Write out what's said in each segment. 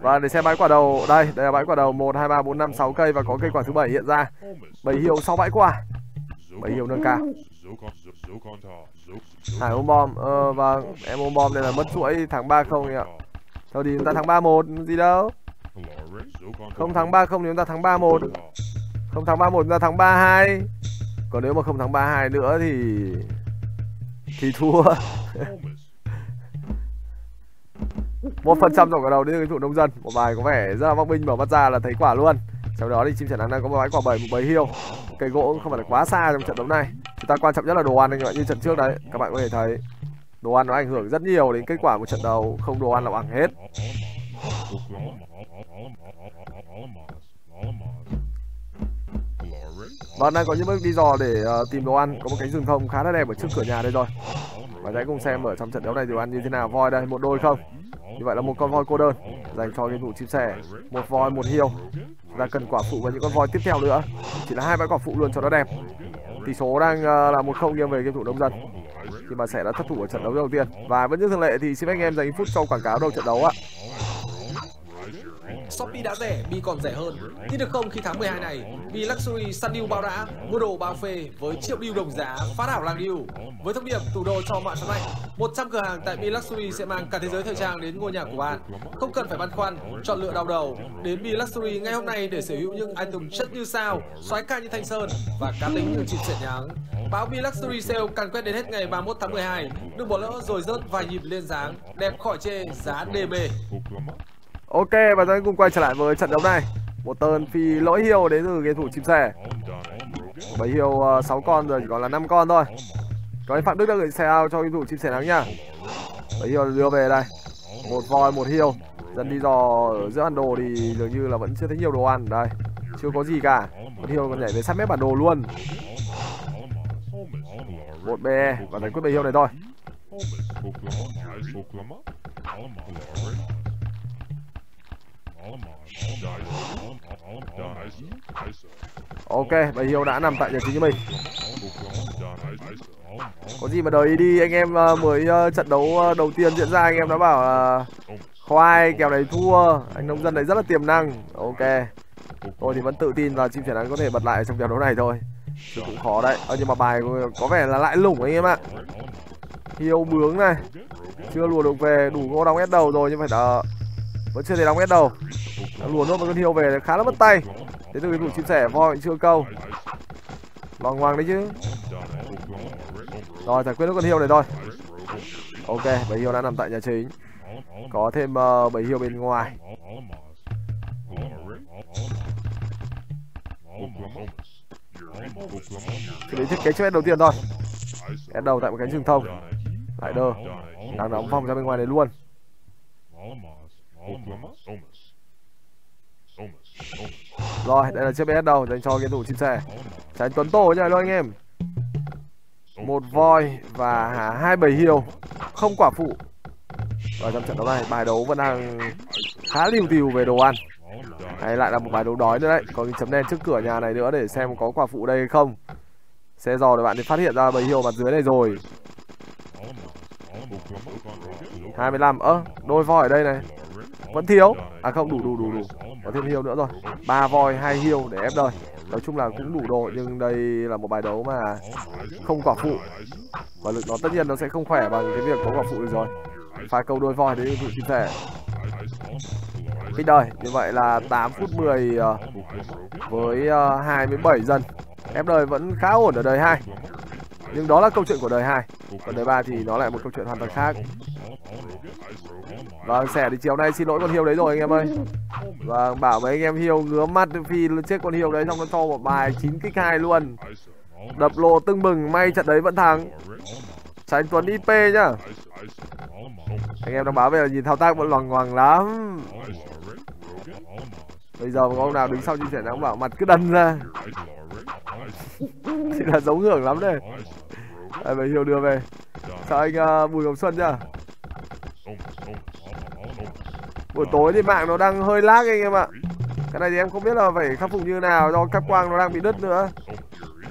Và để xem bãi quả đầu. Đây, đây là bãi quả đầu. 1, 2, 3, 4, 5, 6 cây Và có cây quả thứ bảy hiện ra. 7 hiệu sau bãi quả. 7 hiệu nâng cao. Hải ôm bom. Ờ vâng, em ôm bom đây là mất chuỗi thắng 3 không ạ. Thôi thì chúng ta thắng 3-1 gì đâu. Không thắng 3 không thì chúng ta thắng 3-1 Không thắng 3-1 chúng ta thắng 3-2 Còn nếu mà không thắng 3-2 nữa thì Thì thua. một phần trăm tổng cả đầu đến từ thủ nông dân. Một bài có vẻ rất là mong minh mở mắt ra là thấy quả luôn. Sau đó thì chim trần đang có một bãi quả bảy một bầy hiêu. Cây gỗ cũng không phải là quá xa trong trận đấu này. Chúng ta quan trọng nhất là đồ ăn anh ạ như trận trước đấy các bạn có thể thấy. Đồ ăn nó ảnh hưởng rất nhiều đến kết quả của trận đấu không đồ ăn là bằng hết. Bạn đang có những bước đi dò để uh, tìm đồ ăn. Có một cánh rừng thông khá là đẹp ở trước cửa nhà đây rồi. Và hãy cùng xem ở trong trận đấu này đồ ăn như thế nào. Voi đây, một đôi không? Như vậy là một con voi cô đơn Dành cho game thủ chim sẻ. Một voi, một hiêu. Ra cần quả phụ và những con voi tiếp theo nữa. Chỉ là hai bãi quả phụ luôn cho nó đẹp. Tỷ số đang ờ, là một không nghiêng về game thủ nông dân. Khi mà sẽ đã thất thủ ở trận đấu đầu tiên. Và vẫn như thường lệ thì xin anh em dành phút cho quảng cáo đầu trận đấu ạ. Shopee đã rẻ, Bi còn rẻ hơn. Tin được không khi tháng 12 này, Bi Luxury săn deal bao đã, mua đồ bao phê với triệu deal đồng giá, phát ảo làng deal. Với thông điệp tủ đồ cho mọi sáng lạnh, 100 cửa hàng tại Bi Luxury sẽ mang cả thế giới thời trang đến ngôi nhà của bạn. Không cần phải băn khoăn, chọn lựa đau đầu. Đến Bi Luxury ngay hôm nay để sở hữu những item chất như sao, xoái ca như thanh sơn và cá tính như chim sẻ nháng. Báo Bi Luxury Sale càn quét đến hết ngày 31 tháng 12. Đừng bỏ lỡ rồi rớt vài nhịp lên dáng, đẹp khỏi chê, giá DB. Ok và chúng ta cùng quay trở lại với trận đấu này. Một tơn phi lỗi hiêu đến từ game thủ chim sẻ Bấy hiêu ờ, uh, 6 con rồi chỉ còn là 5 con thôi. Có anh Phạm Đức đã gửi xe ao cho game thủ chim sẻ nắng nha. Bấy hiêu đưa về đây. Một voi một hiêu. Dân đi dò ở giữa bản đồ thì dường như là vẫn chưa thấy nhiều đồ ăn. Đây chưa có gì cả. Một hiêu còn nhảy về sát mép bản đồ luôn. Một bè và giải quyết bầy hiêu này thôi. Ok, bà hiêu đã nằm tại nhà chính của mình. Có gì mà đời đi anh em ờ, mới ờ, trận đấu ờ, đầu tiên diễn ra anh em đã bảo là Khoai kèo này thua Anh nông dân này rất là tiềm năng. Ok. Tôi thì vẫn tự tin là chim sẻ nắng có thể bật lại trong trận đấu này thôi. Chứ cũng khó đấy. À, Nhưng mà bài có vẻ là lại lủng anh em ạ. Hiêu bướng này. Chưa lùa được về đủ ngô đóng ép đầu rồi nhưng phải đợi vẫn chưa thể đóng hết đầu. Lùa nốt một con hiêu về khá là mất tay. Thế từ cái vụ chia sẻ voi chưa câu. Loằng ngoằng đấy chứ. Rồi giải quyết nốt con hiêu này thôi ok bảy hiêu đã nằm tại nhà chính. Có thêm uh, bảy hiêu bên ngoài. Chỉ đến thiết kế trước đầu tiên thôi. Ép đầu tại một cánh rừng thông. Lại đơ. Đang đóng vòng ra bên ngoài đấy luôn. Rồi, đây là chiếc BS đầu dành cho game thủ chim sẻ. Tránh tuấn tổ nha anh em. Một voi và hai bầy hiêu, không quả phụ. Và trong trận đấu này, bài đấu vẫn đang khá liều tiều về đồ ăn. Hay lại là một bài đấu đói nữa đấy, có cái chấm đen trước cửa nhà này nữa để xem có quả phụ đây hay không. Xe dò để bạn thì phát hiện ra bầy hiêu mặt dưới này rồi. 25 ơ, đôi voi ở đây này. Vẫn thiếu. À không đủ đủ đủ đủ. có thêm hiêu nữa rồi. Ba voi hai hiêu để ép đời. Nói chung là cũng đủ độ nhưng đây là một bài đấu mà không quả phụ. Và lực nó tất nhiên nó sẽ không khỏe bằng cái việc có quả phụ được rồi. Pha câu đôi voi đấy vụ chim sẻ kích đời như vậy là 8 phút 10 uh, với uh, 27 dân ép đời vẫn khá ổn ở đời 2 nhưng đó là câu chuyện của đời 2 còn đời 3 thì nó lại một câu chuyện hoàn toàn khác. Vâng, xẻ thì chiều nay xin lỗi con hiêu đấy rồi anh em ơi. Vâng, bảo mấy anh em hiêu ngứa mắt phi chết con hiêu đấy xong nó cho một bài 9 kích 2 luôn. Đập lồ tưng bừng, may trận đấy vẫn thắng. Tránh Tuấn IP nhá. Anh em đang báo về là nhìn thao tác vẫn loằng ngoằng lắm. Bây giờ ông nào đứng sau chia sẻ nó bảo mặt cứ đần ra. Chỉ là giống hưởng lắm đây. Đây, phải hiểu đưa về Chào anh uh, Bùi Ngọc Xuân nhá? Buổi tối thì mạng nó đang hơi lag anh em ạ. Cái này thì em không biết là phải khắc phục như nào do cáp quang nó đang bị đứt nữa.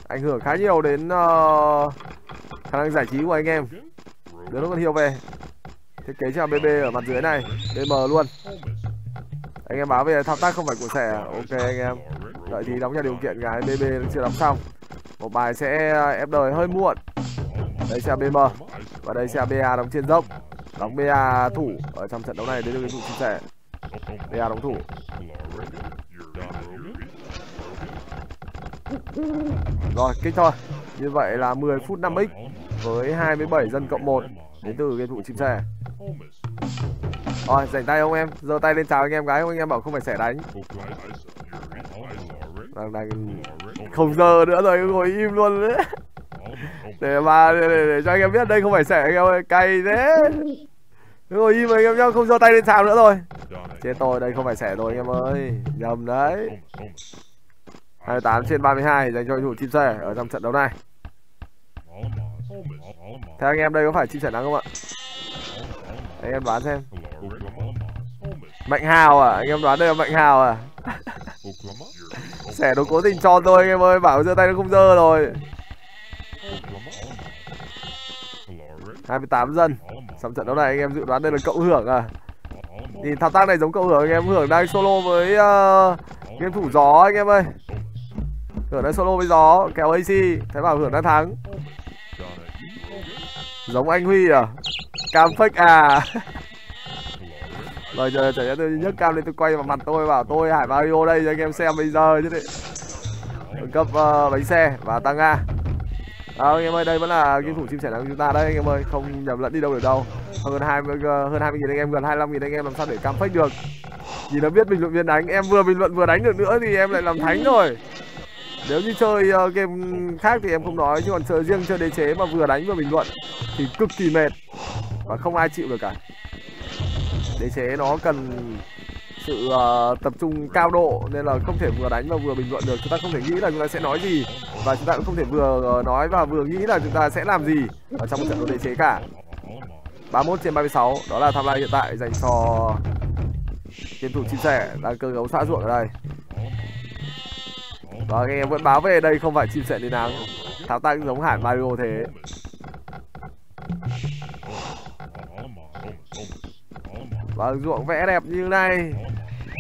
Ảnh hưởng khá nhiều đến uh, khả năng giải trí của anh em. Đứa nó còn hiểu về thiết kế cho bb ở mặt dưới này bm luôn. Anh em báo về thao tác không phải của sẻ. Ok anh em. Đợi thì đóng nhà điều kiện gái bb chưa đóng xong. Một bài sẽ ờ, ép đời hơi muộn đây xe bm và đây xe ba đóng trên dốc. Đóng ba thủ ở trong trận đấu này. Đến được cái thủ chia sẻ. Ba đóng thủ. Rồi, kích thôi. Như vậy là 10 phút 5x với 27 dân cộng 1 đến từ game thủ chim sẻ. Rồi dành tay ông em. Giơ tay lên chào anh em gái. Không anh em bảo không phải sẻ đánh. Đang đang không giờ nữa rồi, ngồi im luôn đấy để mà để, để, để cho anh em biết đây không phải xẻ anh em ơi. Cay thế. Ngồi im anh em nhá không giơ tay lên chào nữa rồi. Chết tôi đây không phải xẻ rồi anh em ơi. Nhầm đấy. 28 trên 32 dành cho cầu thủ chim sẻ ở trong trận đấu này. Theo anh em đây có phải chim sẻ nắng không ạ? Anh em đoán xem. Mạnh hào à? Anh em đoán đây là mạnh hào à? Sẻ nó cố tình cho tôi anh em ơi bảo giơ tay nó không giơ rồi 28 dân. Trong trận đấu này anh em dự đoán đây là cậu hưởng à? Nhìn thao tác này giống cậu hưởng anh em hưởng đang solo với uh, game thủ gió anh em ơi. Hưởng đang solo với gió kéo AC Thấy bảo hưởng đang thắng. Giống anh Huy à? Cam fake à? Rồi giờ chả tôi nhấc cam lên tôi quay vào mặt tôi bảo tôi Hải Mario đây cho anh em xem bây giờ chứ. Đấy Cấp uh, bánh xe và tăng A À, anh em ơi, đây vẫn là game thủ chim sẻ nắng của chúng ta đấy anh em ơi, không nhầm lẫn đi đâu được đâu. Hơn 20 hơn 20 nghìn anh em, gần 25 nghìn anh em làm sao để cam fake được. Nhìn nó biết bình luận viên đánh, em vừa bình luận vừa đánh được nữa thì em lại làm thánh rồi. Nếu như chơi uh, game khác thì em không nói, nhưng còn chơi riêng chơi đế chế mà vừa đánh vừa bình luận thì cực kỳ mệt và không ai chịu được cả. Đế chế nó cần sự uh, tập trung cao độ nên là không thể vừa đánh và vừa bình luận được. Chúng ta không thể nghĩ là chúng ta sẽ nói gì và chúng ta cũng không thể vừa uh, nói và vừa nghĩ là chúng ta sẽ làm gì ở trong một trận đấu đế chế cả. 31 trên 36 đó là tham lai hiện tại dành cho game thủ chia sẻ đang cơ gấu xã ruộng ở đây. Và anh em vẫn báo về đây không phải chim sẻ đến nắng tháo tăng giống hải mario thế. Và ruộng vẽ đẹp như này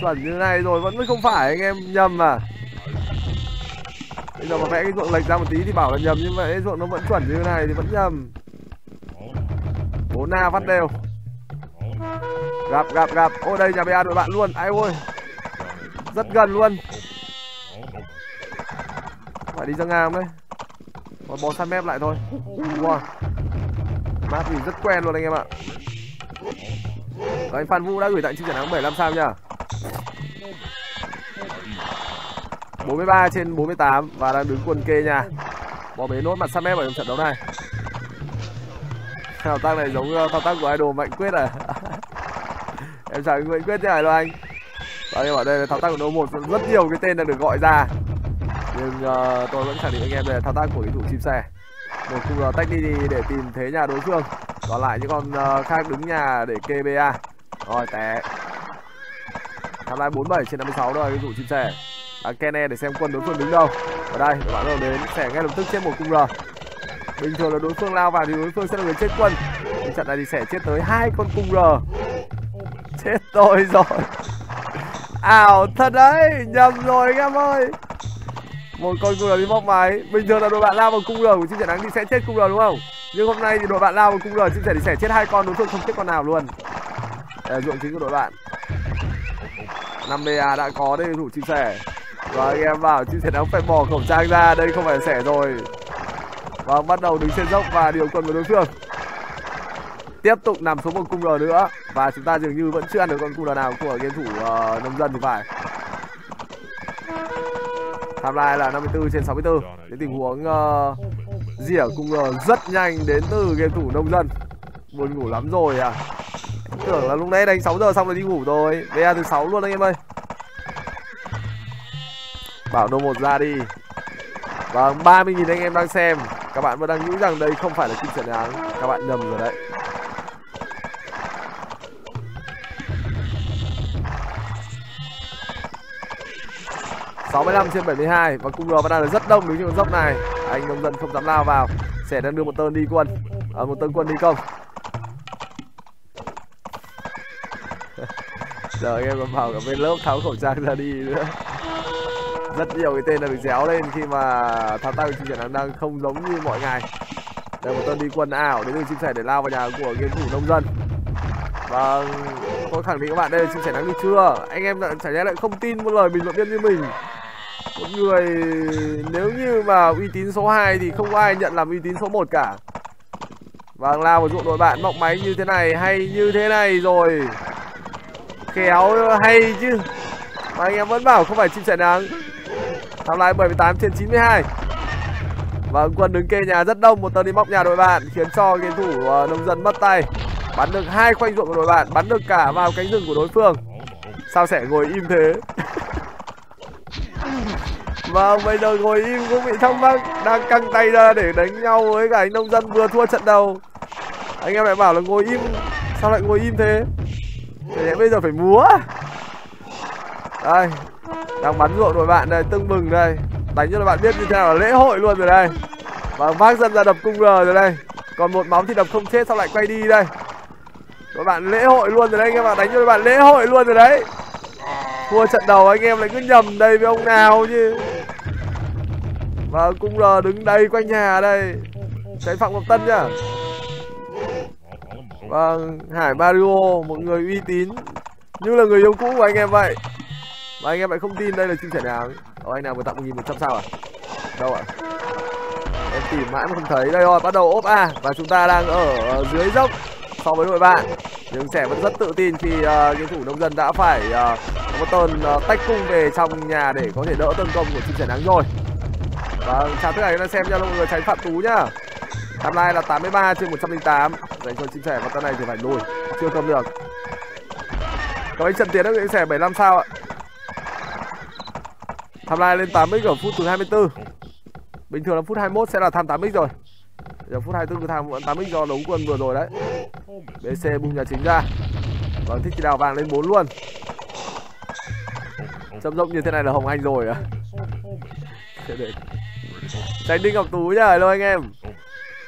chuẩn như này rồi, vẫn không phải anh em nhầm à bây giờ mà vẽ cái ruộng lệch ra một tí thì bảo là nhầm, nhưng mà cái ruộng nó vẫn chuẩn như này thì vẫn nhầm. Bốn na vắt đều. Gặp gặp gặp. Ôi đây nhà ba đội bạn luôn. Ai ôi. Rất gần luôn. Phải đi ra ngang đấy. Còn bò săn mép lại thôi. Wow map thì rất quen luôn anh em ạ. Và anh Phan Vũ đã gửi tặng chương trình nắng 75 sao nha 43 trên 48 và đang đứng quần kê nha. Bỏ bế nốt mặt sắp mép ở trong trận đấu này. Thao tác này giống ờ, thao tác của idol Mạnh Quyết à? Em chào anh Mạnh Quyết này Hải Anh. Và em ở đây là thao tác của đấu 1 Rất nhiều cái tên đang được gọi ra. Nhưng uh, tôi vẫn khẳng định anh em đây là thao tác của cái thủ chim xe Một cung ờ, tách đi để tìm thế nhà đối phương. Còn lại những con uh, khác đứng nhà để kê BA Rồi té. Tham lai 47 trên 56 rồi cái thủ chim xe à, Kene để xem quân đối phương đứng đâu. Ở đây các bạn đầu đến sẽ ngay lập tức chết một cung r bình thường là đối phương lao vào thì đối phương sẽ là người chết quân. Nhưng trận này thì sẽ chết tới hai con cung r chết tôi rồi. Ảo thật đấy nhầm rồi anh em ơi. Một con cung r đi móc máy. Bình thường là đội bạn lao vào cung r của chim trận nắng thì sẽ chết cung r đúng không? Nhưng hôm nay thì đội bạn lao vào cung r chim sẻ thì sẽ chết hai con đối phương không chết con nào luôn. Để dụng chính của đội bạn. 5 ba đã có đây thủ chim sẻ và anh em bảo chị sẻ đóng phải bỏ khẩu trang ra đây không phải sẻ rồi. Và bắt đầu đứng trên dốc và điều quân với đối phương. Tiếp tục nằm xuống một cung r nữa và chúng ta dường như vẫn chưa ăn được con cung r nào của game thủ uh, nông dân thì phải. Tham lai là 54 trên 64 đến tình huống ờ, uh, rỉa cung r rất nhanh đến từ game thủ nông dân. Buồn ngủ lắm rồi à. Tưởng là lúc nãy đánh 6 giờ xong rồi đi ngủ rồi. Va từ 6 luôn anh em ơi bảo nô một ra đi. Vâng 30.000 anh em đang xem. Các bạn vẫn đang nghĩ rằng đây không phải là kim trận áng các bạn nhầm rồi đấy. sáu mươi lăm trên 72 và cung vẫn đang là rất đông đứng trên con dốc này. Anh nông dân không dám lao vào. Sẽ đang đưa một tơn đi quân. À, một tơn quân đi công. Giờ anh em còn bảo cả bên lớp tháo khẩu trang ra đi nữa rất nhiều cái tên là bị déo lên khi mà thao tác chim sẻ nắng đang không giống như mọi ngày. Đây một tên đi quân ảo đến từ chim sẻ để lao vào nhà của game thủ nông dân. Vâng tôi khẳng định các bạn đây là chim sẻ nắng đi chưa? Anh em lại chả nhẽ lại không tin một lời bình luận viên như mình. Một người nếu như mà uy tín số 2 thì không có ai nhận làm uy tín số 1 cả. Vâng, lao vào ruộng đội bạn mọc máy như thế này hay như thế này rồi. Khéo hay chứ. Mà anh em vẫn bảo không phải chim sẻ nắng Tham lái 78 trên 92 Vâng, quân đứng kê nhà rất đông Một tấn đi móc nhà đội bạn Khiến cho game thủ uh, nông dân mất tay. Bắn được hai khoanh ruộng của đội bạn Bắn được cả vào cánh rừng của đối phương. Sao sẽ ngồi im thế? Vâng, bây giờ ngồi im cũng bị thắc mắc Đang căng tay ra để đánh nhau với cả anh nông dân vừa thua trận đầu. Anh em lại bảo là ngồi im Sao lại ngồi im thế? Để bây giờ phải múa. Đây Đang bắn ruộng đội bạn đây, tưng bừng đây. Đánh cho đội bạn biết như thế nào là lễ hội luôn rồi đây. Và vác dân ra đập cung R rồi đây. Còn một bóng thì đập không chết sao lại quay đi đây. Đội bạn lễ hội luôn rồi đấy anh em ạ. Đánh cho đội bạn lễ hội luôn rồi đấy. Thua trận đầu anh em lại cứ nhầm đây với ông nào chứ. Và cung R đứng đây quanh nhà đây. Cháy Phạm Ngọc Tân nhá. Vâng, Hải Mario, một người uy tín. Như là người yêu cũ của anh em vậy. Mà anh em lại không tin đây là chim sẻ nào Ồ, anh nào vừa tặng 1.100 sao à? Đâu ạ? À? Em tìm mãi mà không thấy. Đây rồi, bắt đầu ốp A. Và chúng ta đang ở ờ, dưới dốc so với đội bạn. Nhưng sẻ vẫn rất tự tin khi uh, game thủ nông dân đã phải uh, một tuần uh, tách cung về trong nhà để có thể đỡ tấn công của chim sẻ nắng rồi. Vâng, chào tất cả các bạn xem nha mọi người tránh phạm tú nhá. Timeline là 83 trên 108 Dành cho chim sẻ và tên này thì phải lùi. Chưa cầm được. Có anh Trần Tiến đã chim sẻ 75 sao ạ? Tham lai lên 8x ở phút thứ 24 Bình thường là phút 21 sẽ là tham 8x rồi. Giờ phút 24 cứ tham 8x do đấu quân vừa rồi đấy. BC bung nhà chính ra. Vâng thích chỉ đào vàng lên 4 luôn. Châm rộng như thế này là Hồng Anh rồi à? Tránh Đinh Ngọc Tú nhá, hello anh em.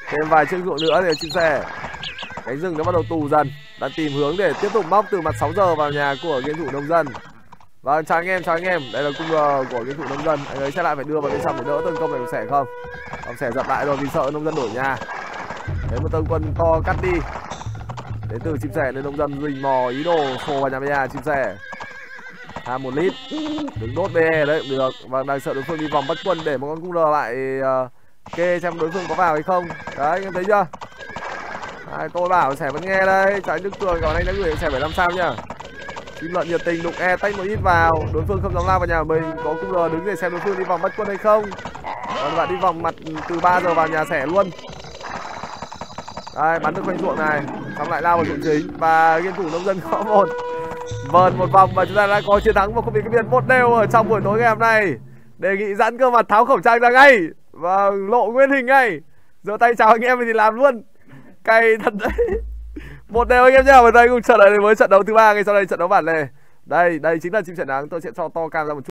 Thêm vài chiếc ruộng nữa để chia sẻ. Cánh rừng nó bắt đầu tù dần. Đang tìm hướng để tiếp tục móc từ mặt 6 giờ vào nhà của game thủ nông dân. Vâng chào anh em chào anh em. Đây là cung uh, của cái thủ nông dân. Anh ấy sẽ lại phải đưa vào bên trong để đỡ tấn công này sẻ không? Ông sẻ dập lại rồi vì sợ nông dân đổi nhà. Đấy một tân quân to cắt đi. Đến từ chim sẻ lên nông dân rình mò ý đồ xô vào nhà nhà chim sẻ. À một lít. Đứng đốt be đấy được. Và đang sợ đối phương đi vòng bắt quân để một con cung lờ lại uh, kê xem đối phương có vào hay không. Đấy anh em thấy chưa? À, tôi bảo sẻ vẫn nghe đây. Trái đức cường còn anh đã gửi sẻ 75 sao nhá kim lợn nhiệt tình đụng e tách một ít vào. Đối phương không dám lao vào nhà mình. Có cung giờ đứng để xem đối phương đi vòng bắt quân hay không. Còn bạn đi vòng mặt từ 3 giờ vào nhà sẻ luôn. Đây, bắn được quanh ruộng này. Xong lại lao vào ruộng chính. Và game thủ nông dân có một. Vờn một vòng và chúng ta đã có chiến thắng và không bị cái biệt một đều ở trong buổi tối ngày hôm nay. Đề nghị giãn cơ mặt, tháo khẩu trang ra ngay. Và lộ nguyên hình ngay. Giơ tay chào anh em thì làm luôn. Cay thật đấy một đều anh em nhá và đây cùng trở lại với trận đấu thứ ba ngay sau đây, trận đấu bản lề. Đây đây chính là chim sẻ nắng, tôi sẽ cho to cam ra một chút.